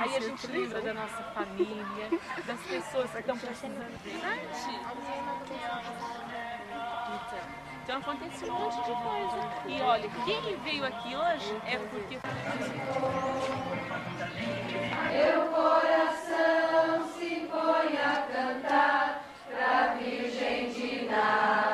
Aí a gente lembra da nossa família, das pessoas que estão precisando. Então aconteceu um monte de coisa. E olha, quem veio aqui hoje é porque. Meu coração se põe a cantar pra Virgem de Nazaré.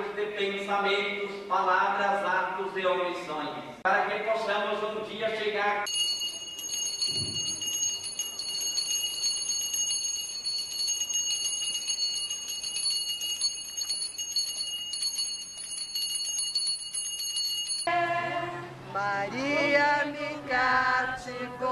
Pecados de pensamentos, palavras, atos e omissões, para que possamos um dia chegar Maria me cativou,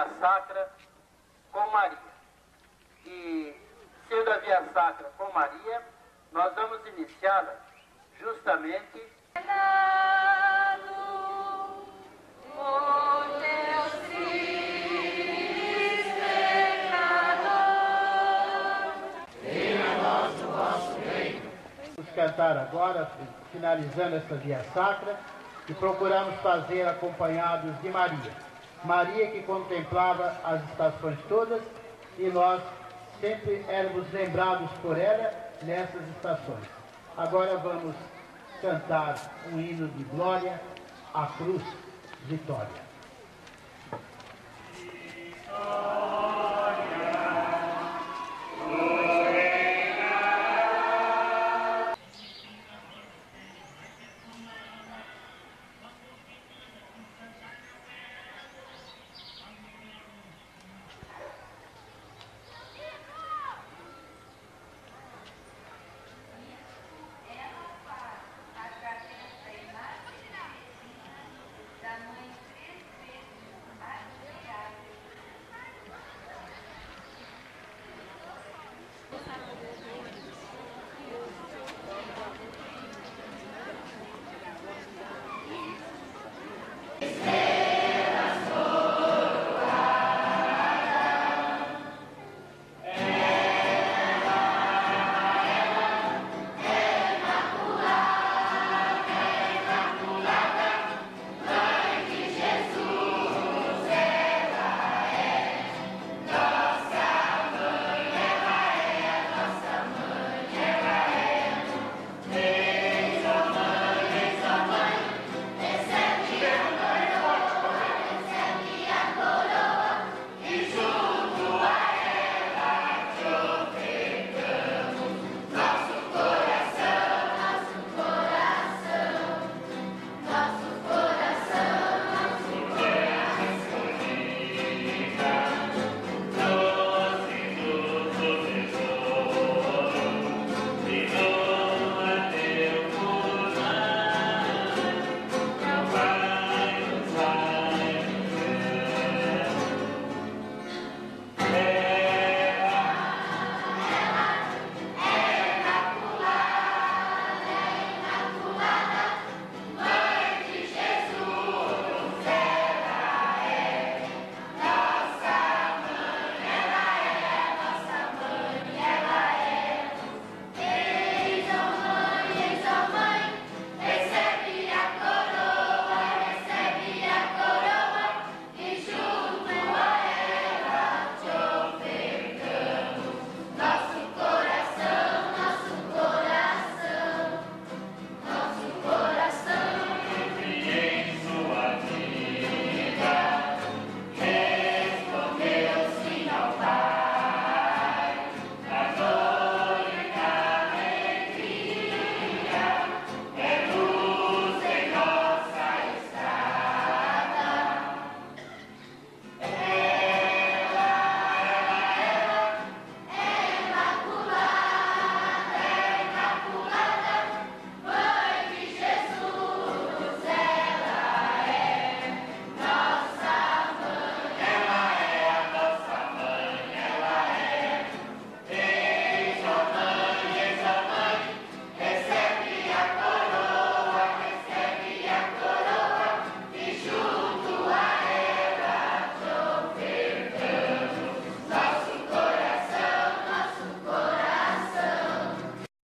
Via Sacra com Maria. E sendo a Via Sacra com Maria, nós vamos iniciá-la justamente. Vamos cantar agora, finalizando essa via sacra, e procuramos fazer acompanhados de Maria. Maria que contemplava as estações todas e nós sempre éramos lembrados por ela nessas estações. Agora vamos cantar um hino de glória à cruz vitória.